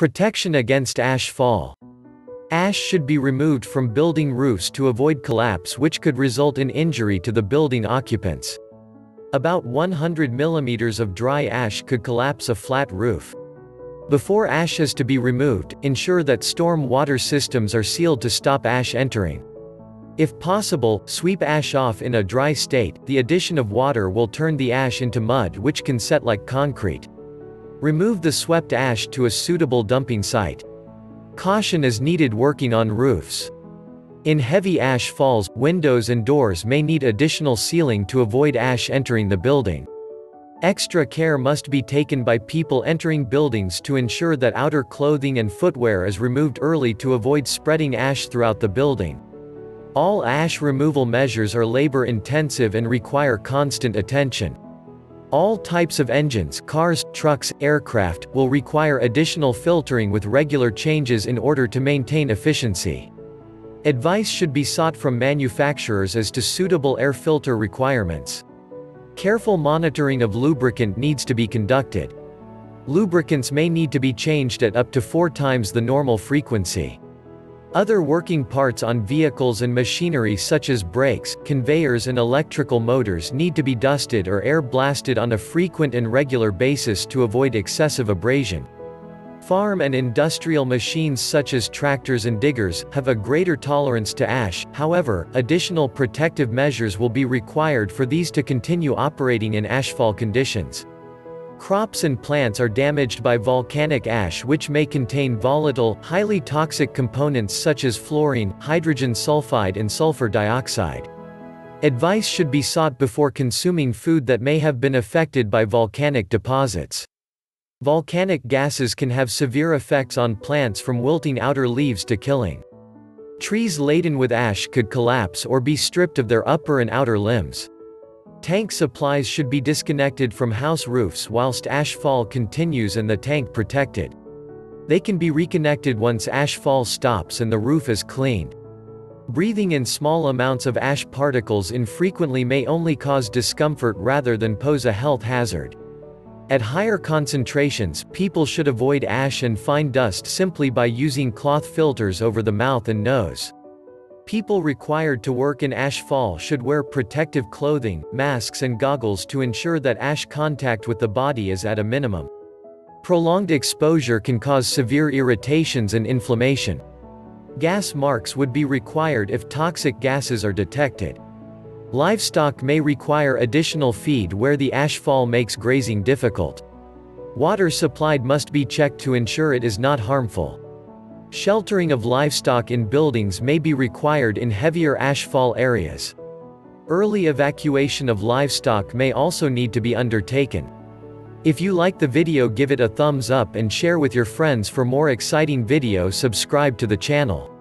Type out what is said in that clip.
Protection against ash fall. Ash should be removed from building roofs to avoid collapse which could result in injury to the building occupants. About 100 millimeters of dry ash could collapse a flat roof. Before ash is to be removed, ensure that storm water systems are sealed to stop ash entering. If possible, sweep ash off in a dry state, the addition of water will turn the ash into mud which can set like concrete. Remove the swept ash to a suitable dumping site. Caution is needed working on roofs. In heavy ash falls, windows and doors may need additional sealing to avoid ash entering the building. Extra care must be taken by people entering buildings to ensure that outer clothing and footwear is removed early to avoid spreading ash throughout the building. All ash removal measures are labor intensive and require constant attention. All types of engines cars, trucks, aircraft, will require additional filtering with regular changes in order to maintain efficiency. Advice should be sought from manufacturers as to suitable air filter requirements. Careful monitoring of lubricant needs to be conducted. Lubricants may need to be changed at up to four times the normal frequency. Other working parts on vehicles and machinery such as brakes, conveyors and electrical motors need to be dusted or air blasted on a frequent and regular basis to avoid excessive abrasion. Farm and industrial machines such as tractors and diggers, have a greater tolerance to ash, however, additional protective measures will be required for these to continue operating in ashfall conditions. Crops and plants are damaged by volcanic ash which may contain volatile, highly toxic components such as fluorine, hydrogen sulfide and sulfur dioxide. Advice should be sought before consuming food that may have been affected by volcanic deposits. Volcanic gases can have severe effects on plants from wilting outer leaves to killing. Trees laden with ash could collapse or be stripped of their upper and outer limbs. Tank supplies should be disconnected from house roofs whilst ash fall continues and the tank protected. They can be reconnected once ash fall stops and the roof is cleaned. Breathing in small amounts of ash particles infrequently may only cause discomfort rather than pose a health hazard. At higher concentrations, people should avoid ash and fine dust simply by using cloth filters over the mouth and nose. People required to work in ash fall should wear protective clothing, masks and goggles to ensure that ash contact with the body is at a minimum. Prolonged exposure can cause severe irritations and inflammation. Gas marks would be required if toxic gases are detected. Livestock may require additional feed where the ash fall makes grazing difficult. Water supplied must be checked to ensure it is not harmful. Sheltering of livestock in buildings may be required in heavier ashfall areas. Early evacuation of livestock may also need to be undertaken. If you like the video give it a thumbs up and share with your friends for more exciting video subscribe to the channel.